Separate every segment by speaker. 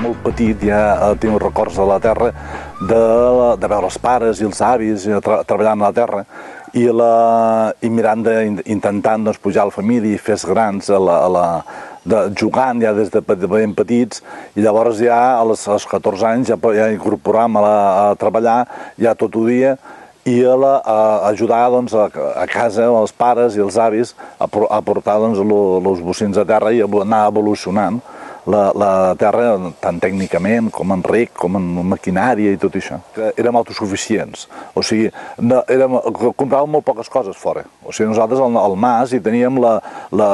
Speaker 1: de molt petit ja eh, tinc records de la terra de, de veure els pares i els avis eh, tra treballant a la terra i, la, i mirant de, intentant doncs, pujar a la família i fer grans a la, a la, de, jugant ja des de ben petits i llavors ja als, als 14 anys ja, ja incorporàvem a, a treballar ja tot el dia i a, la, a ajudar doncs, a, a casa els pares i els avis a, a portar doncs, els bocins a terra i a anar evolucionant la, la terra tant tècnicament com en rec, com en maquinària i tot això. Érem autosuficients, o sigui, no, érem, compràvem molt poques coses fora. O sigui, nosaltres al, al mas hi teníem la, la,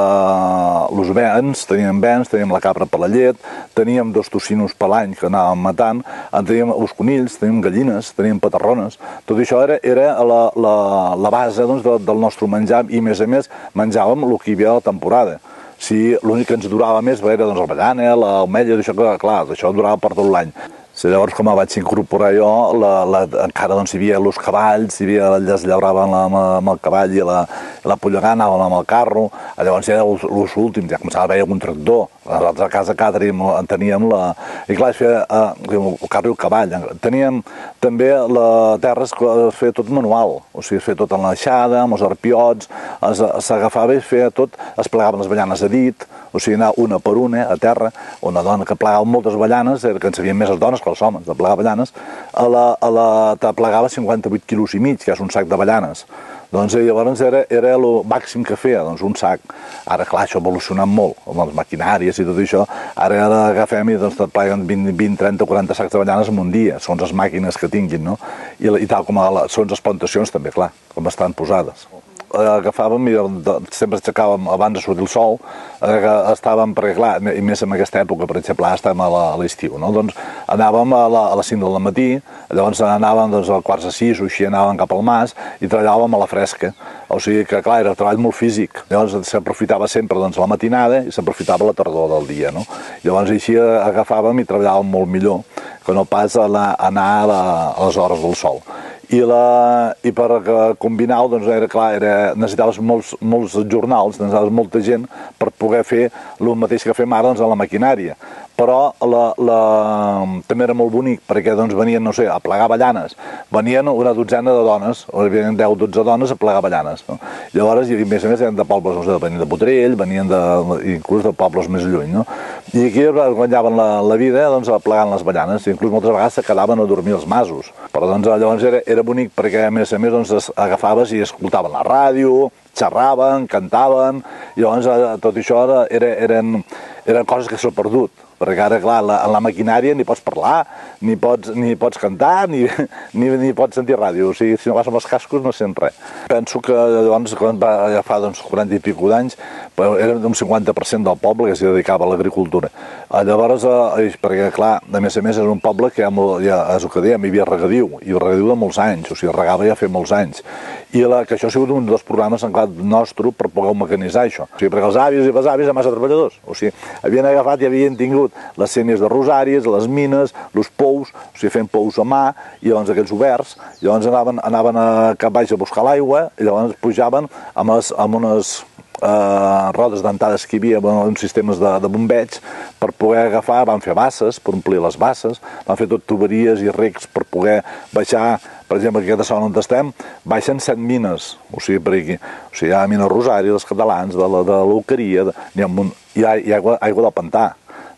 Speaker 1: els bens, teníem bens, teníem la cabra per la llet, teníem dos tocinos per l'any que anàvem matant, en teníem els conills, teníem gallines, teníem patarrones, tot això era, era la, la, la base doncs, de, del nostre menjar i, a més a més, menjàvem el que hi havia a la temporada si l'únic que ens durava més era doncs, el ballana, l'ametlla, això que, clar, això durava per tot l'any. Llavors, com vaig incorporar jo, la, la, encara doncs, hi havia els cavalls, hi havia, es llauraven amb, amb el cavall i la, la pollegà anaven amb el carro, llavors era els últims, ja començava a veure algun tractor. A casa cada teníem, teníem la... I clar, es feia eh, el carro i el cavall. Teníem també la terra es feia tot manual, o sigui, es feia tot en l'aixada, amb els arpiots, s'agafava i es feia tot, es plegaven les ballanes a dit, o sigui, anar una per una a terra, una dona que plegava moltes ballanes, era que en sabien més les dones que els homes de plegar ballanes, a la, a la, te plegava 58 quilos i mig, que és un sac de ballanes. Doncs eh, llavors era, era el màxim que feia, doncs un sac. Ara, clar, això ha evolucionat molt, amb les maquinàries i tot això. Ara, ara agafem i doncs, pleguen 20, 20, 30, 40 sacs de ballanes en un dia. Són les màquines que tinguin, no? I, i tal com a la, són les plantacions també, clar, com estan posades agafàvem i sempre aixecàvem abans de sortir el sol, eh, estàvem, perquè clar, i més en aquesta època, per exemple, ara estem a l'estiu, no? doncs anàvem a, la, a les 5 del matí, llavors anàvem doncs, al quarts de 6 o així anàvem cap al mas i treballàvem a la fresca, o sigui que clar, era treball molt físic, llavors s'aprofitava sempre doncs, la matinada i s'aprofitava la tardor del dia, no? Llavors així agafàvem i treballàvem molt millor que no pas a anar a, la, a les hores del sol i, la, i per combinar doncs era clar, era, necessitaves molts, molts jornals, necessitaves molta gent per poder fer el mateix que fem ara doncs, a la maquinària però la, la, també era molt bonic perquè doncs, venien, no sé, a plegar ballanes. Venien una dotzena de dones, o venien 10 o 12 dones a plegar ballanes. No? Llavors, i a més a més, eren de pobles, no sé, venien de Potrell, venien de, inclús de pobles més lluny. No? I aquí guanyaven la, la vida doncs, plegant les ballanes, i inclús moltes vegades se quedaven a dormir als masos. Però doncs, llavors era, era bonic perquè a més a més doncs, agafaves i escoltaven la ràdio, xerraven, cantaven, i llavors eh, tot això era, eren, eren coses que s'han perdut perquè ara, clar, la, la maquinària ni pots parlar, ni pots, ni pots cantar, ni, ni, ni pots sentir ràdio. O sigui, si no vas amb els cascos no sent res. Penso que llavors, quan va, ja fa doncs, 40 i pico d'anys, era un 50% del poble que s'hi dedicava a l'agricultura. Ah, llavors, eh, perquè, clar, a més a més, és un poble que ja, ja és el que dèiem, hi havia regadiu, i regadiu de molts anys, o sigui, regava ja fa molts anys. I la, que això ha sigut un dels programes clar nostre per poder mecanitzar això. O sigui, perquè els avis i les avis eren massa treballadors. O sigui, havien agafat i havien tingut les sènies de rosàries, les mines, els pous, o sigui, fent pous a mà, i llavors aquells oberts, llavors anaven, anaven a cap baix a buscar l'aigua, i llavors pujaven amb, les, amb unes eh, rodes dentades que hi havia, bueno, uns sistemes de, de bombeig, per poder agafar, van fer basses, per omplir les basses, van fer tot tuberies i recs per poder baixar, per exemple, aquesta zona on estem, baixen set mines, o sigui, per aquí, o sigui, hi ha mines Rosari, dels catalans, de la de l'Alqueria, hi ha, hi ha, hi ha aigua, aigua del pantà,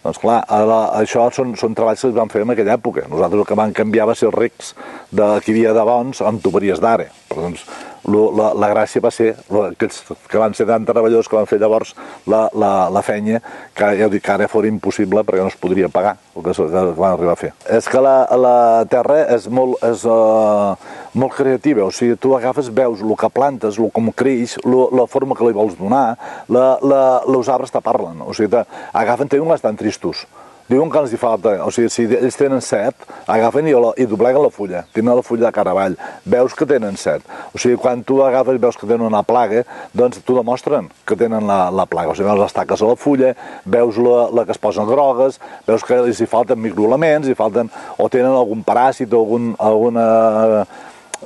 Speaker 1: doncs clar, la, això són, són treballs que es van fer en aquella època. Nosaltres el que vam canviar va ser els recs de, que hi havia d'abans amb tuberies d'ara. Doncs lo, la, la gràcia va ser aquests que van ser tan treballadors que van fer llavors la, la, la fenya, que ja dic, ara fos impossible perquè no es podria pagar el que, que van arribar a fer. És que la, la terra és molt, és, uh, molt creativa, o sigui, tu agafes, veus el que plantes, el com creix, lo, la forma que li vols donar, la, la, els arbres te parlen, o sigui, te, agafen, tenen estan tristos, diuen que els hi falta, o sigui, si ells tenen set, agafen i, i dobleguen la fulla, tenen la fulla de cara avall, veus que tenen set. O sigui, quan tu agafes i veus que tenen una plaga, doncs t'ho demostren que tenen la, la plaga. O sigui, veus les taques a la fulla, veus la, la que es posen grogues, veus que els hi falten microelements, hi falten, o tenen algun paràsit o algun, alguna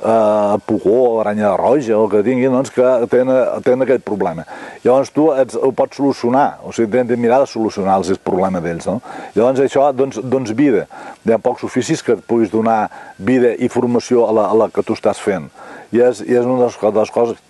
Speaker 1: eh, pugó, aranya roja o que tinguin, doncs, que tenen, tenen aquest problema. Llavors tu ets, ho pots solucionar, o sigui, tens de mirar de solucionar els problema d'ells, no? Llavors això doncs, doncs vida. Hi ha pocs oficis que et puguis donar vida i formació a la, a la que tu estàs fent. I és, i és una de les, de coses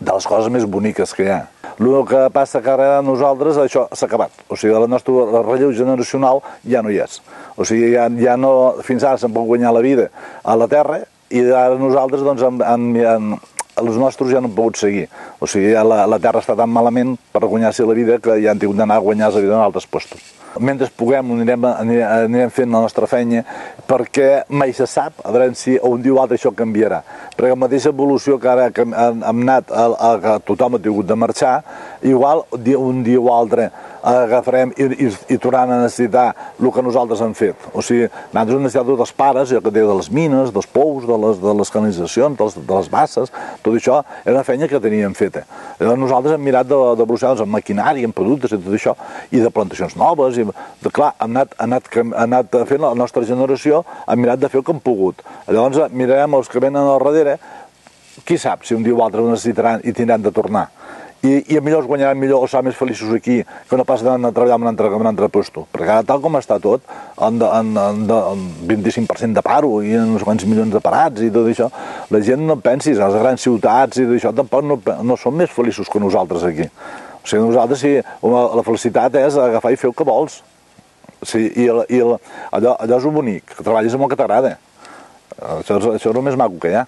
Speaker 1: de les coses més boniques que hi ha. El que passa que ara nosaltres això s'ha acabat. O sigui, el nostre relleu generacional ja no hi és. O sigui, ja, ja no, fins ara se'n pot guanyar la vida a la terra i ara nosaltres, doncs, en, en, en, els nostres ja no han pogut seguir. O sigui, ja la, la terra està tan malament per guanyar-se la vida que ja han tingut d'anar a guanyar la vida en altres postos. Mentre puguem anirem, anirem, fent la nostra feina perquè mai se sap a veure si un dia o altre això canviarà. Perquè la mateixa evolució que ara hem, hem anat, a, a, a tothom ha tingut de marxar, igual un dia o altre agafarem i, i, i tornaran a necessitar el que nosaltres hem fet. O sigui, nosaltres hem necessitat dels pares, jo que deia, de les mines, dels pous, de les, de les canalitzacions, de les, de les basses, tot això era una feina que teníem feta. Llavors nosaltres hem mirat d'evolucionar de, en maquinari, en productes i tot això, i de plantacions noves, i de, clar, hem anat, hem anat, hem anat fent la nostra generació, hem mirat de fer el que hem pogut. Llavors mirarem els que venen al darrere, qui sap si un dia o altre ho necessitaran i tindran de tornar i, i millor es guanyaran millor o seran més feliços aquí que no pas d'anar a treballar en un altre, en un altre lloc. Perquè ara, tal com està tot, en, en, en, en 25% de paro i en uns quants milions de parats i tot això, la gent no pensis, les grans ciutats i tot això tampoc no, no són més feliços que nosaltres aquí. O sigui, nosaltres sí, la felicitat és agafar i fer el que vols. Sí, i, i allò, allò és bonic, que treballis amb el que t'agrada. Això, això és el més maco que hi ha.